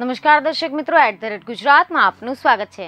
નમસ્કાર દર્શક મિત્રો એટ ધ રેટ ગુજરાતમાં આપનું સ્વાગત છે.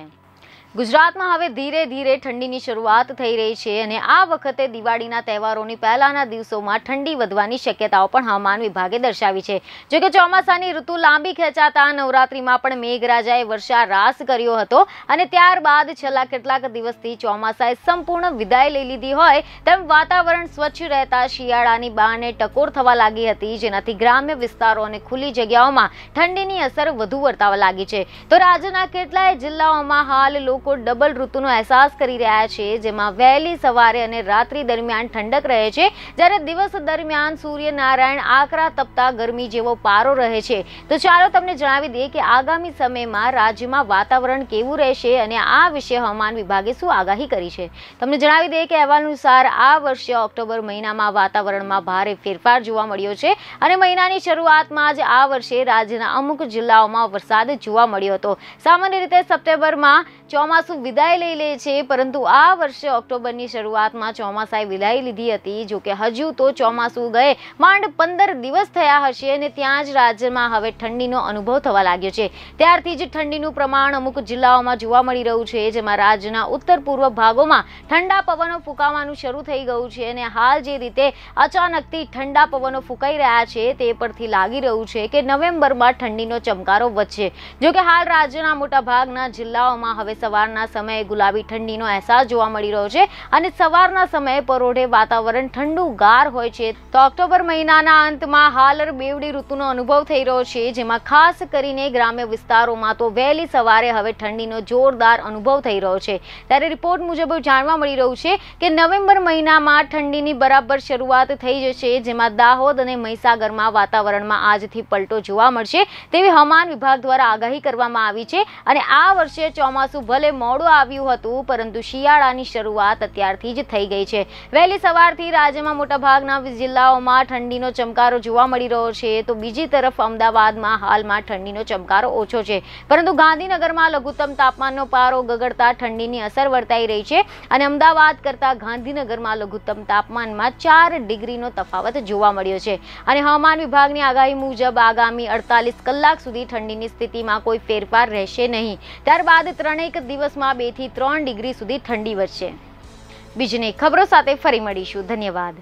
ગુજરાતમાં હવે ધીરે ધીરે ઠંડીની શરૂઆત થઈ રહી છે અને આ વખતે દિવાળીના તહેવારોની પહેલાના દિવસોમાં ઠંડી વધવાની શક્યતાઓ પણ હવામાન વિભાગે દર્શાવી છે. જો કે ચોમાસાની ઋતુ લાંબી ખેંચાતા નવરાત્રીમાં પણ મેઘરાજાએ વર્ષા રાસ કર્યો હતો અને ત્યારબાદ છેલ્લા કેટલાક દિવસથી ચોમાસાએ સંપૂર્ણ વિદાય લઈ લીધી હોય તેમ વાતાવરણ સ્વચ્છ રહેતા શિયાળાની બાને ટકોર થવા લાગી હતી, જેનાથી ગ્રામ્ય વિસ્તારો અને ખુલ્લી જગ્યાઓમાં ઠંડીની અસર વધુ વર્તાવા લાગી છે. તો રાજ્યના કેટલાય જિલ્લાઓમાં હાલ લોકો ડબલ ઋતુનો અહેસાસ કરી રહ્યા છે, જેમાં વહેલી સવારે અને રાત્રિ દરમિયાન ઠંડક રહે છે, જ્યારે દિવસ દરમિયાન સૂર્યનારાયણ આકરા તપતા ગરમી જેવો પારો રહે છે. તો ચાલો તમને જણાવી દઈએ કે આગામી સમયમાં રાજ્યમાં વાતાવરણ કેવું રહેશે અને આ વિશે હવામાન વિભાગે શું આગાહી કરી છે. તમને જણાવી દઈએ કે અહેવાલ અનુસાર આ વર્ષે ઓક્ટોબર મહિનામાં વાતાવરણમાં ભારે ફેરફાર જોવા મળ્યો છે અને મહિનાની શરૂઆતમાં જ આ વર્ષે રાજ્યના અમુક જિલ્લાઓમાં વરસાદ જોવા મળ્યો હતો. સામાન્ય રીતે સપ્ટેમ્બરમાં ચોમાસું વિદાય લઈ લે છે, પરંતુ આ વર્ષે ઓક્ટોબરની શરૂઆતમાં ચોમાસાએ વિદાય લીધી હતી. જો કે હજુ તો ચોમાસું ગયે, માંડ પંદર દિવસ થયા હશે અને ત્યાં જ રાજ્યમાં હવે ઠંડીનો અનુભવ થવા લાગ્યો છે. ત્યારથી જ ઠંડીનું પ્રમાણ અમુક જિલ્લાઓમાં જોવા મળી રહ્યું છે, જેમાં રાજ્યના ઉત્તર પૂર્વ ભાગોમાં ઠંડા પવનો ફૂંકાવાનું શરૂ થઈ ગયું છે અને હાલ જે રીતે અચાનકથી ઠંડા પવનો ફૂંકાઈ રહ્યા છે, તે પરથી લાગી રહ્યું છે કે નવેમ્બરમાં ઠંડીનો ચમકારો વધશે. જો કે હાલ રાજ્યના મોટા ભાગના જિલ્લાઓમાં હવે સવારના સમયે ગુલાબી ઠંડીનો અહેસાસ જોવા મળી રહ્યો છે અને સવારના સમયે પરોઢે વાતાવરણ ઠંડુ ગાર હોય છે. તો ઓક્ટોબર મહિનાના અંતમાં હાલર બેવડી ઋતુનો અનુભવ થઈ રહ્યો છે, જેમાં ખાસ કરીને ગ્રામ્ય વિસ્તારોમાં તો વહેલી સવારે હવે ઠંડીનો જોરદાર અનુભવ થઈ રહ્યો છે. ત્યારે રિપોર્ટ મુજબ જાણવા મળી રહ્યું છે કે નવેમ્બર મહિનામાં ઠંડીની બરાબર શરૂઆત થઈ જશે, જેમાં દાહોદ અને મહીસાગરમાં વાતાવરણમાં આજથી પલટો જોવા મળશે તેવી હવામાન વિભાગ દ્વારા આગાહી કરવામાં આવી છે અને આ વર્ષે ચોમાસું ભલે મોડું આવ્યું હતું, પરંતુ શિયાળાની શરૂઆત અત્યારથી જ થઈ ગઈ છે. વહેલી સવારથી રાજ્યમાં મોટાભાગના જિલ્લાઓમાં ઠંડીનો ચમકારો જોવા મળી રહ્યો છે, તો બીજી તરફ અમદાવાદમાં હાલમાં ઠંડીનો ચમકારો ઓછો છે. પરંતુ ગાંધીનગરમાં લઘુત્તમ તાપમાનનો પારો ગગડતા ઠંડીની અસર વર્તાઈ રહી છે અને અમદાવાદ કરતાં ગાંધીનગરમાં લઘુત્તમ તાપમાનમાં ચાર ડિગ્રીનો તફાવત જોવા મળ્યો છે. અને હવામાન વિભાગની આગાહી મુજબ આગામી અડતાલીસ કલાક સુધી ઠંડીની સ્થિતિમાં કોઈ ફેરફાર રહેશે નહીં. ત્યારબાદ ત્રણેક દિવસમાં બેથી ત્રણ ડિગ્રી સુધી ઠંડી વધશે. બીજની ખબરો સાથે ફરી મળીશું. ધન્યવાદ.